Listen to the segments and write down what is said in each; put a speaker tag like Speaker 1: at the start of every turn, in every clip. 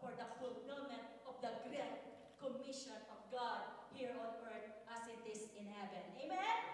Speaker 1: for the fulfillment of the great commission of God here on earth as it is in heaven. Amen?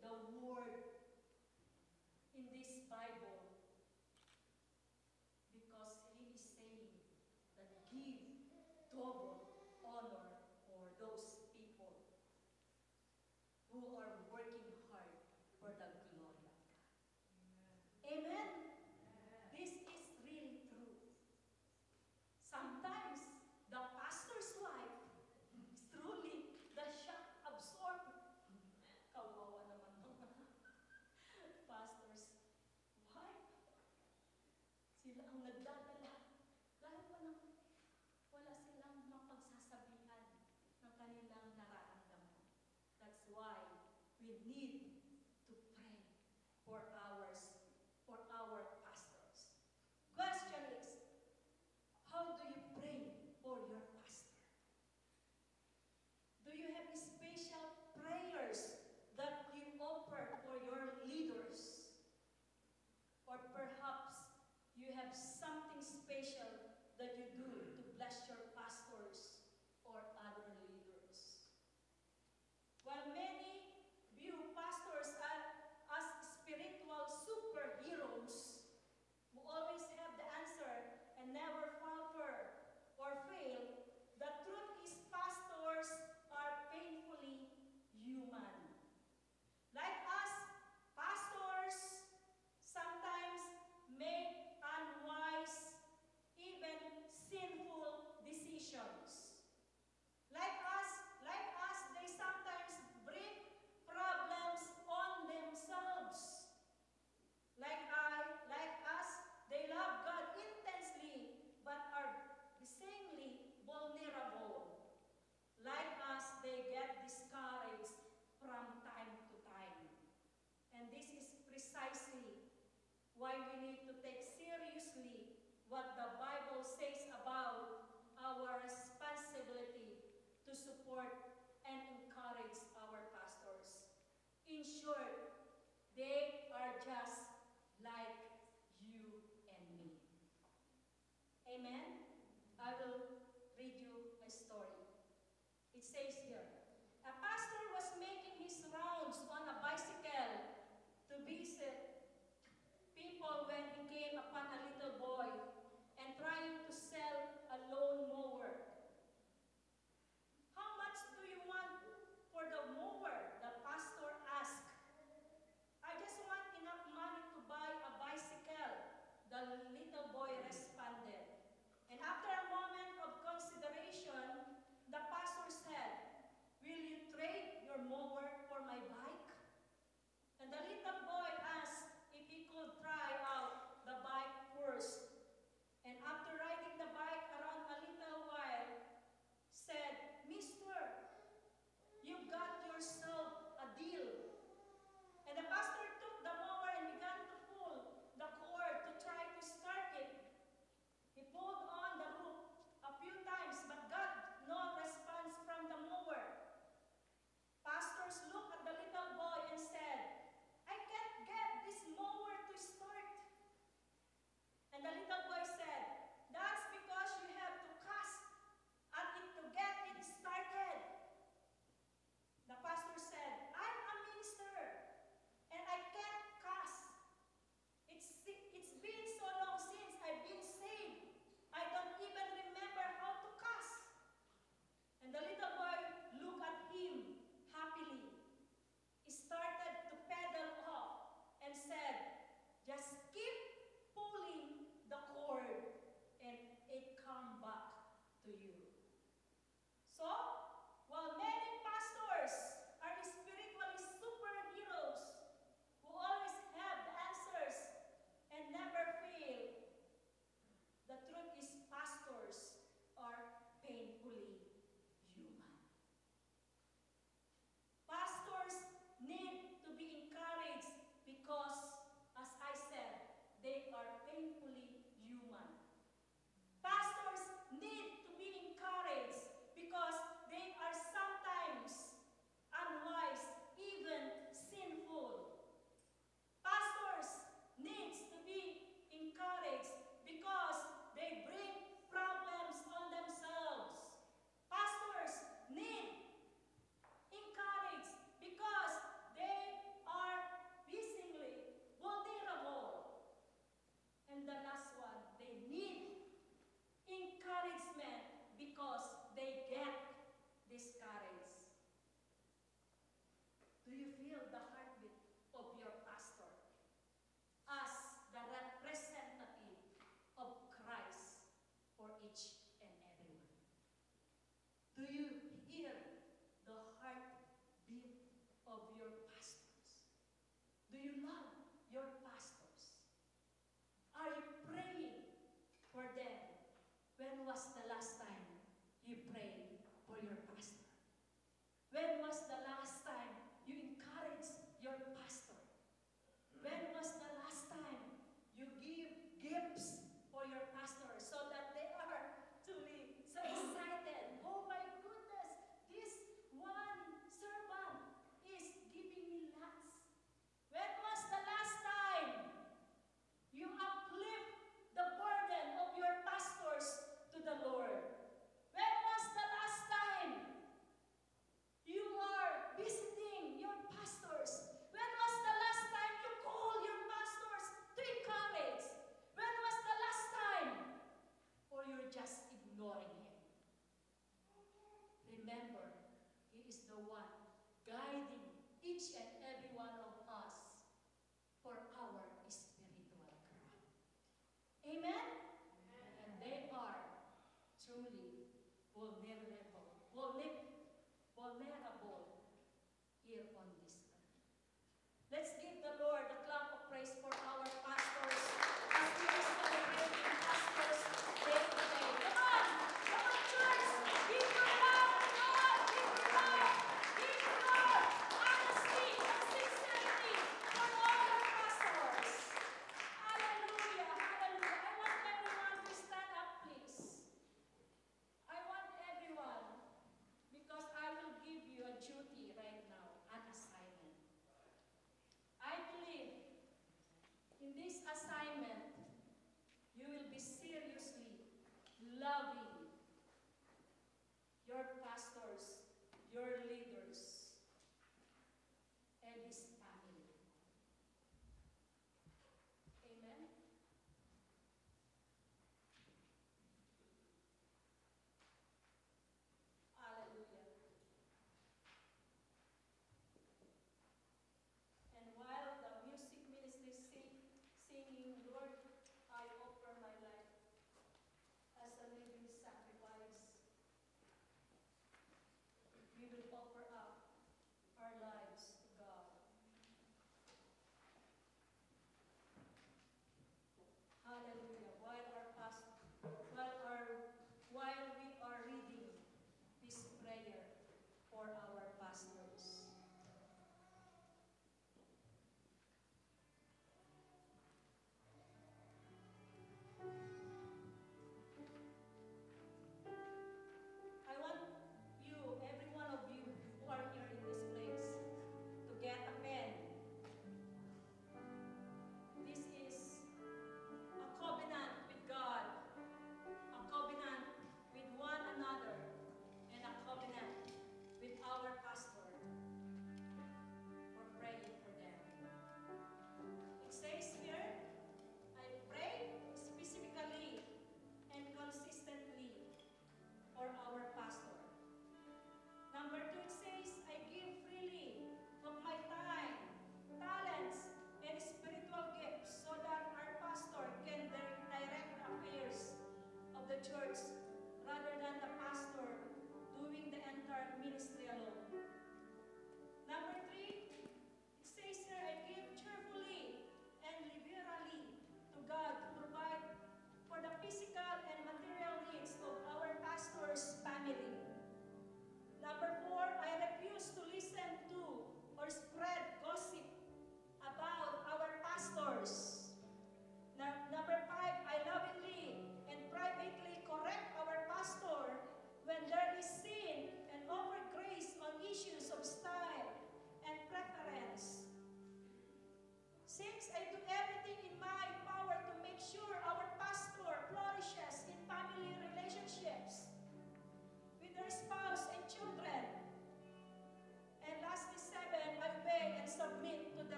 Speaker 1: the word in this Bible because he is saying that give double Amen? I will read you a story. It says here, was the last time you prayed for your pastor? When was the last